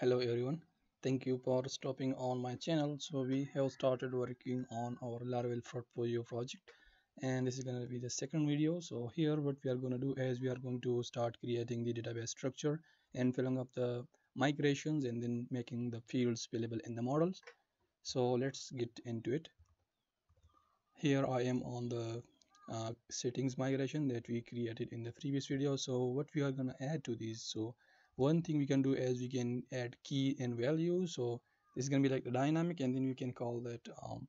hello everyone. Thank you for stopping on my channel. So we have started working on our laravel portfolio project and this is going to be the second video. So here what we are going to do is we are going to start creating the database structure and filling up the migrations and then making the fields available in the models. So let's get into it. Here i am on the uh, settings migration that we created in the previous video. So what we are going to add to these so one thing we can do is we can add key and value. So this is going to be like the dynamic and then we can call that um,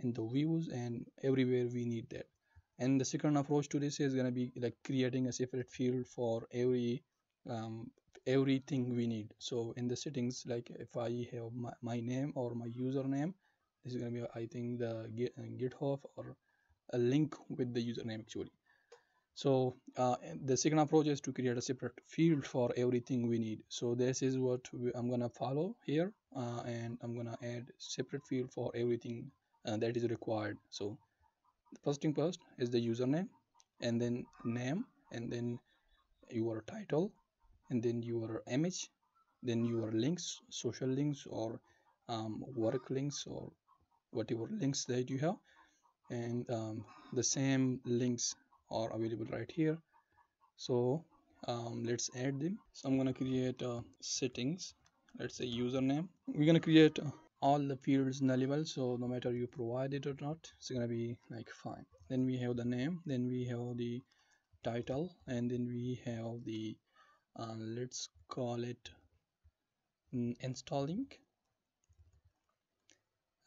in the views and everywhere we need that. And the second approach to this is going to be like creating a separate field for every um, everything we need. So in the settings like if i have my, my name or my username this is going to be i think the github or a link with the username actually so uh, the second approach is to create a separate field for everything we need. So this is what we, i'm gonna follow here uh, and i'm gonna add separate field for everything uh, that is required. So the first thing first is the username and then name and then your title and then your image then your links social links or um, work links or whatever links that you have. And um, the same links are available right here. So um, let's add them. So i'm to create uh, settings. Let's say username. We're to create uh, all the fields nullable so no matter you provide it or not it's to be like fine. Then we have the name. Then we have the title. And then we have the uh, let's call it mm, installing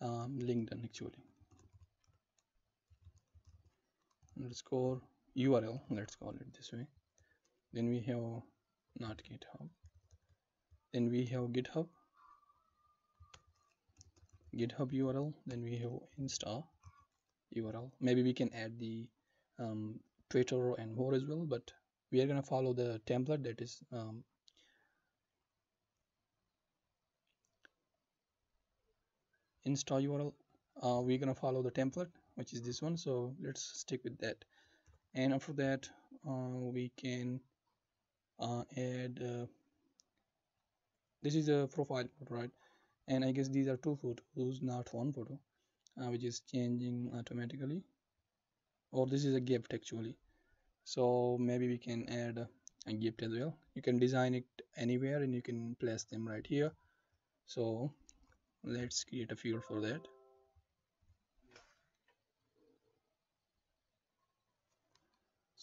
um, linkedin actually. Underscore url let's call it this way. Then we have not github. Then we have github. Github url then we have insta url maybe we can add the um, twitter and more as well but we are going to follow the template that is um, insta url uh, we're going to follow the template which is this one so let's stick with that and after that uh, we can uh, add uh, this is a profile photo right? And I guess these are two photos not one photo which is changing automatically. Or this is a GIF actually. So maybe we can add a GIF as well. You can design it anywhere and you can place them right here. So let's create a field for that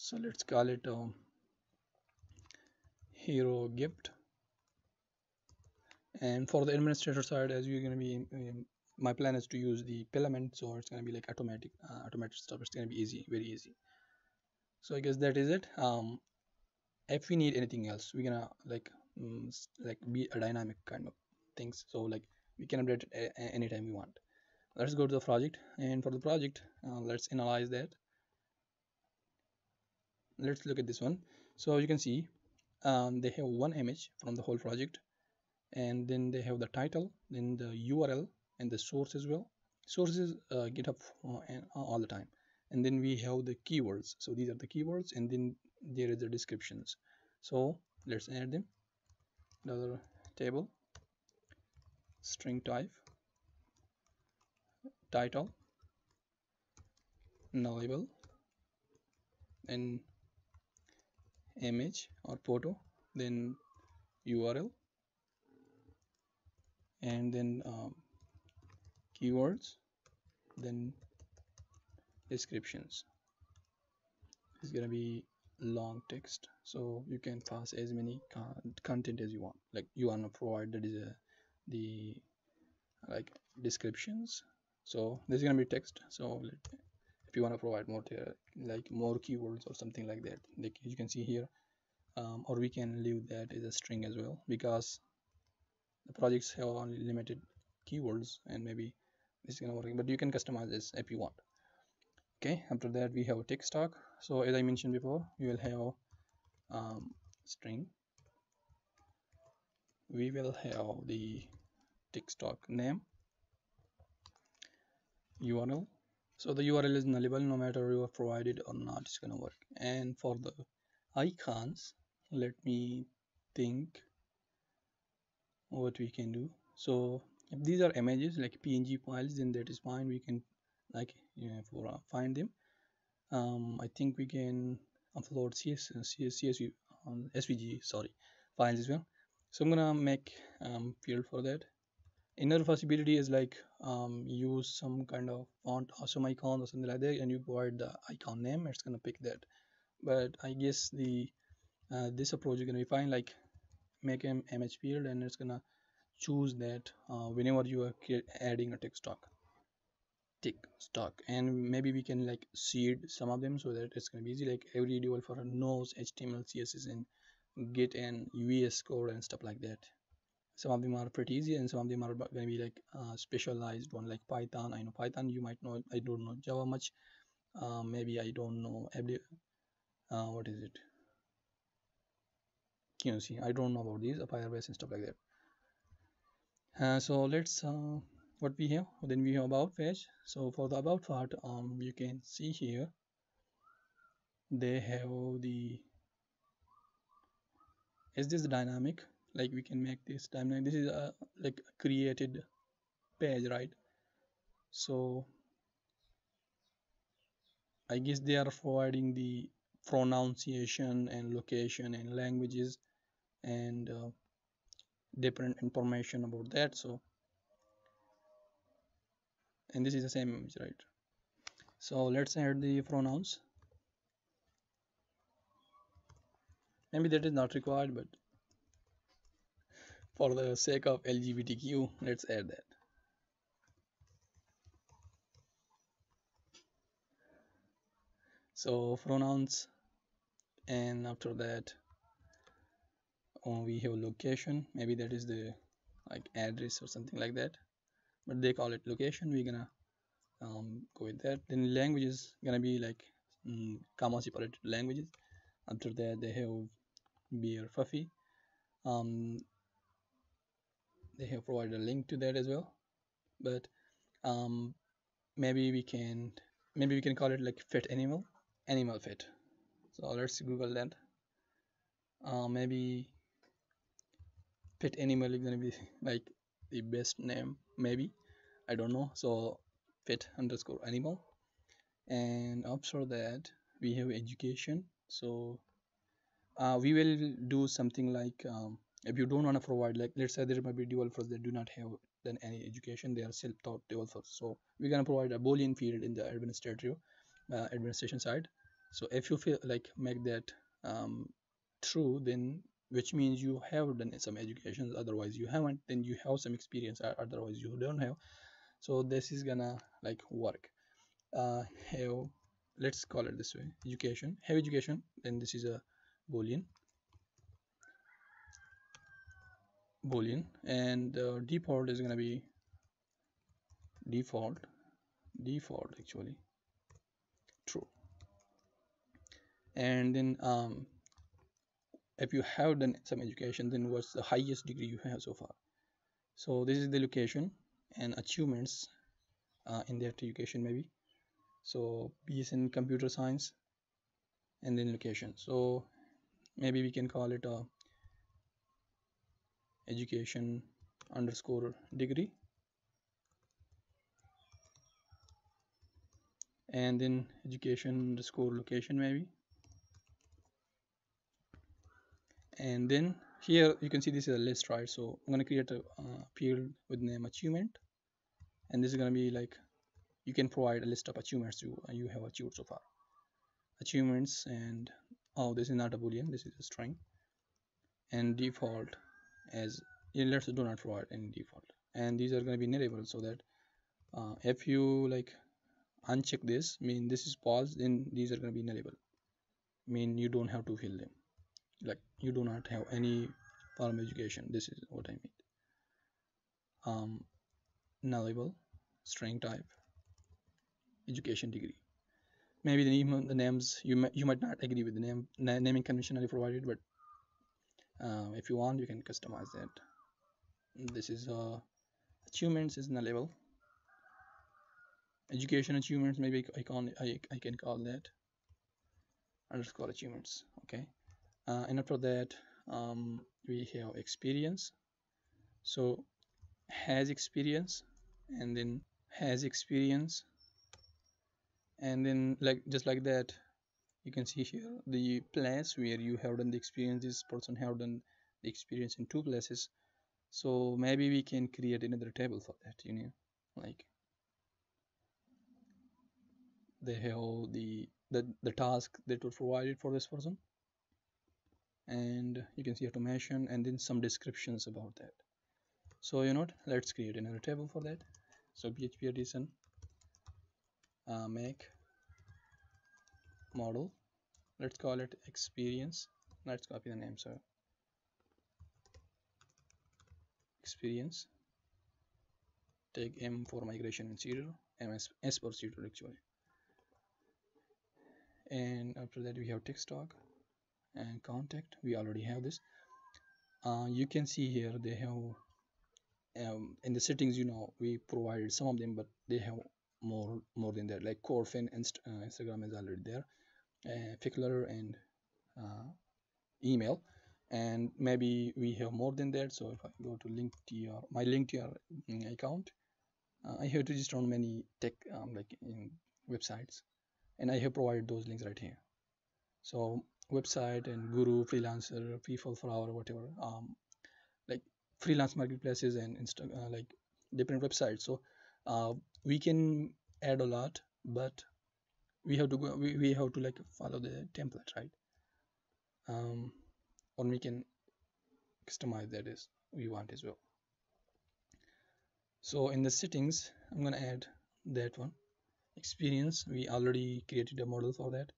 so let's call it um, hero GIF. And for the administrator side as you're going to be um, my plan is to use the filament so it's going to be like automatic uh, automatic stuff. It's going to be easy very easy. So i guess that is it. Um if we need anything else we're gonna like um, like be a dynamic kind of things. So like we can update it anytime we want. Let's go to the project. And for the project uh, let's analyze that let's look at this one. So you can see um, they have one image from the whole project and then they have the title then the url and the source as well. Sources uh, github uh, and, uh, all the time. And then we have the keywords. So these are the keywords and then there is the descriptions. So let's add them. Another table. String type. Title. Nullable and image or photo then url and then um, keywords then descriptions. It's gonna be long text so you can pass as many con content as you want. Like you want to provide that is a, the like descriptions. So this is gonna be text so if you want to provide more like more keywords or something like that like you can see here um, or we can leave that as a string as well because the projects have only limited keywords and maybe this is gonna work but you can customize this if you want. Okay after that we have tech stack so as i mentioned before we will have um, string. We will have the tech stack name url so the url is nullable no matter you have provided or not. It's gonna work. And for the icons let me think what we can do. So if these are images like png files then that is fine. We can like you know, for uh, find them. Um, i think we can upload cs cs csv um, svg sorry files as well. So i'm gonna make um, field for that another possibility is like um, use some kind of font awesome icon or something like that and you provide the icon name it's gonna pick that. But i guess the uh, this approach is gonna be fine like make an image field and it's gonna choose that uh, whenever you are adding a tech stack. Tech stack. And maybe we can like seed some of them so that it's gonna be easy like every developer knows html css and git and VS Code and stuff like that some of them are pretty easy and some of them are going to be like uh, specialized one like python i know python you might know i don't know java much uh, maybe i don't know uh, what is it QNC. I don't know about these Firebase and stuff like that. Uh, so let's uh, what we have. Then we have about page. So for the about part, um, you can see here they have the is this dynamic? Like we can make this dynamic. This is a like created page, right? So I guess they are providing the pronunciation and location and languages and uh, different information about that so and this is the same image right so let's add the pronouns maybe that is not required but for the sake of LGBTQ let's add that. So pronouns and after that uh, we have location. Maybe that is the like address or something like that. But they call it location. We're gonna um, go with that. Then language is gonna be like um, comma separated languages. After that they have beer fuffy um, they have provided a link to that as well. But um, maybe we can maybe we can call it like fit animal animal fit. So let's google that. Uh, maybe pet animal is gonna be like the best name maybe. I don't know. So pet underscore animal. And after that we have education. So uh, we will do something like um, if you don't want to provide like let's say there might be developers that do not have then any education they are self-taught developers. So we're going to provide a boolean field in the administrative uh, administration side. So if you feel like make that um, true then which means you have done some education otherwise you haven't then you have some experience otherwise you don't have. So this is gonna like work. Uh have let's call it this way education. Have education then this is a boolean boolean and uh, default is gonna be default default actually. True. And then um if you have done some education then what's the highest degree you have so far? So this is the location and achievements uh, in that education maybe. So BS in computer science and then location. So maybe we can call it a education underscore degree. And then education underscore location maybe. And then here you can see this is a list right? So i'm going to create a uh, field with name achievement. And this is going to be like you can provide a list of achievements you you have achieved so far. Achievements and oh this is not a boolean this is a string. And default as let's do not provide any default. And these are going to be nullable so that uh, if you like uncheck this mean this is pause then these are going to be nullable mean you don't have to fill them. Like you do not have any formal education. This is what i mean. Um nullable string type education degree. Maybe the name the names you might you might not agree with the name naming conventionally provided but uh, if you want you can customize that. This is uh achievements is in the level, education achievements maybe i can I, I can call that. Underscore achievements okay? Uh, and after that um, we have experience. So has experience and then has experience and then like just like that you can see here the place where you have done the experience. This person have done the experience in two places. So maybe we can create another table for that you know like they have the the, the task that was provided for this person. And you can see automation and then some descriptions about that. So you know what? Let's create another table for that. So php artisan uh, make model. Let's call it experience. Let's copy the name so experience. Take m for migration and seeder. Ms s for seeder actually. And after that we have tech stack and contact. We already have this. Uh, you can see here they have um, in the settings you know we provided some of them but they have more more than that. Like Corefin and uh, Instagram is already there. Uh, and uh, email. And maybe we have more than that. So if I go to link to your my link to your mm, account uh, I have registered on many tech um, like in websites. And I have provided those links right here. So website and guru freelancer people flower whatever um, like freelance marketplaces and insta uh, like different websites. So uh, we can add a lot but we have to go we, we have to like follow the template right? Um, or we can customize that as we want as well. So in the settings i'm gonna add that one. Experience we already created a model for that.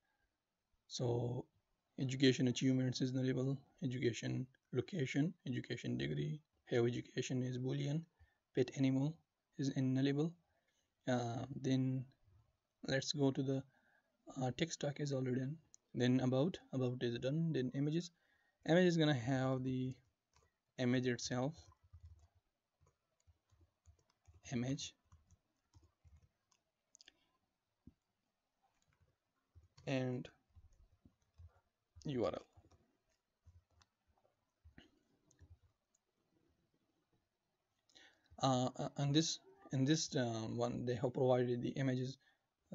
So education achievements is nullable education location education degree have education is boolean pet animal is nullable uh, then let's go to the uh, tech stack is already done. Then about about is done. Then images. Image is gonna have the image itself. Image. And URL uh, and this in this uh, one they have provided the images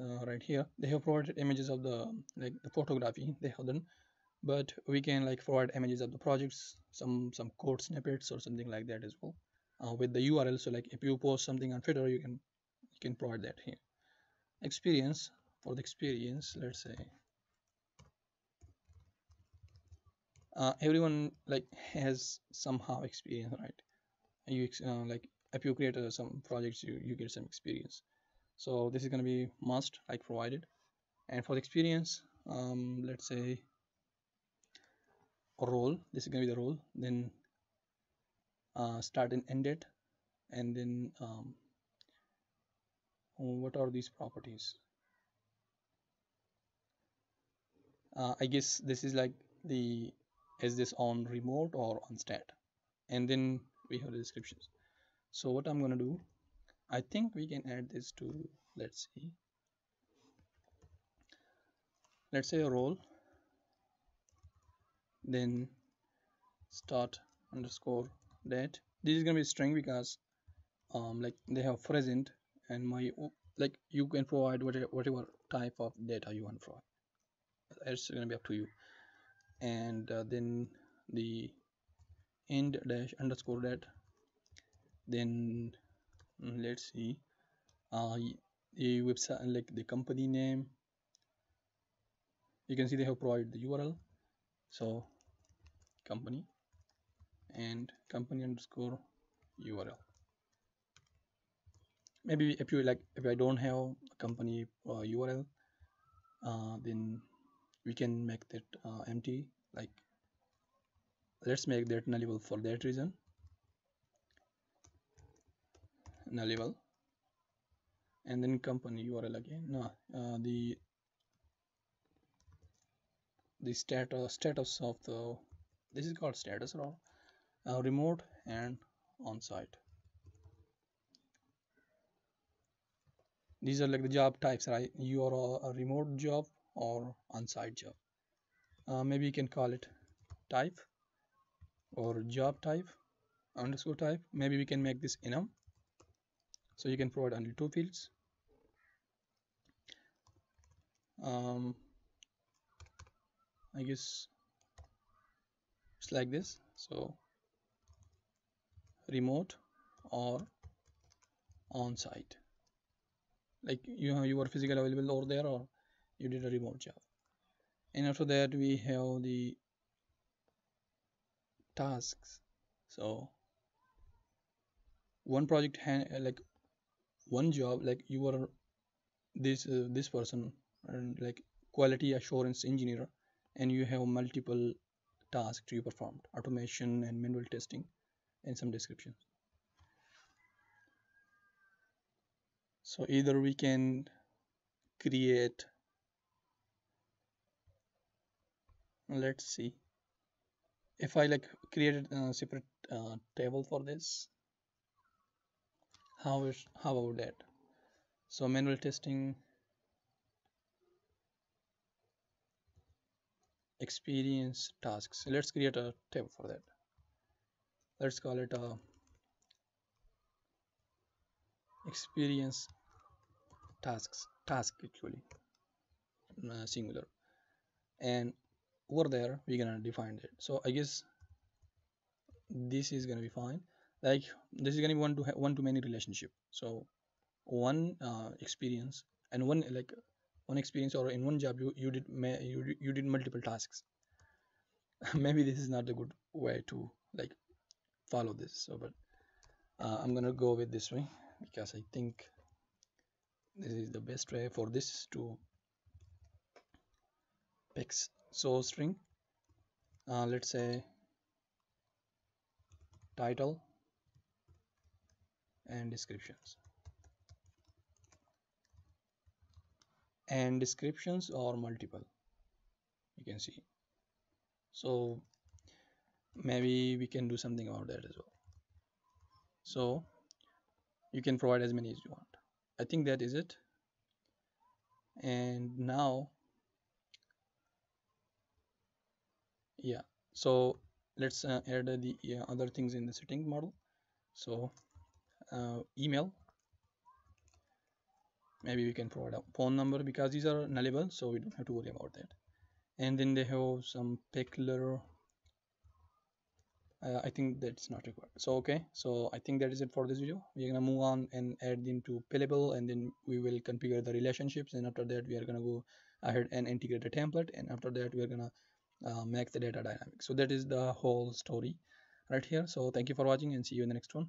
uh, right here. They have provided images of the like the photography they have done but we can like provide images of the projects some some code snippets or something like that as well uh, with the url. So like if you post something on twitter you can you can provide that here. Experience for the experience let's say uh, everyone like has somehow experience right? You uh, like if you create uh, some projects you, you get some experience. So this is going to be must like provided. And for the experience um, let's say role this is going to be the role then uh, start and end it and then um, what are these properties? Uh, I guess this is like the is this on remote or on stat? And then we have the descriptions so what I'm gonna do I think we can add this to let's see. Let's say a role then start underscore that. This is gonna be string because um like they have present and my like you can provide whatever whatever type of data you want provide. It's gonna be up to you. And uh, then the end dash underscore that then mm, let's see. Uh, the website like the company name. You can see they have provided the url so company and company underscore url maybe if you like if i don't have a company uh, url uh, then we can make that uh, empty. Like let's make that nullable for that reason nullable and then company url again. No uh, the the status status of the this is called status or uh, remote and on-site. These are like the job types right? You are a, a remote job or on-site job. Uh, maybe you can call it type or job type underscore type. Maybe we can make this enum so you can provide only two fields. Um, I guess it's like this. So remote or on-site. Like you have are physically available over there or you did a remote job. And after that we have the tasks. So one project hand like one job like you are this uh, this person and like quality assurance engineer and you have multiple tasks you performed automation and manual testing and some descriptions. So either we can create let's see if I like created a separate uh, table for this how is how about that? So manual testing experience tasks. Let's create a table for that. Let's call it a experience tasks task actually uh, singular. And over there we're gonna define it so i guess this is gonna be fine like this is gonna be one to one to many relationship. So one uh, experience and one like one experience or in one job you, you did you, you did multiple tasks. Maybe this is not a good way to like follow this so but uh, I'm gonna go with this way because I think this is the best way for this to pick so string uh, let's say title and descriptions. And descriptions are multiple you can see. So maybe we can do something about that as well. So you can provide as many as you want. I think that is it. And now yeah so let's uh, add the uh, other things in the setting model. So uh, email. Maybe we can provide a phone number because these are nullable so we don't have to worry about that. And then they have some peculiar uh, I think that's not required. So okay. So I think that is it for this video. We're gonna move on and add them to fillable and then we will configure the relationships and after that we are gonna go ahead and integrate the template and after that we are gonna uh, make the data dynamic. So that is the whole story right here. So thank you for watching and see you in the next one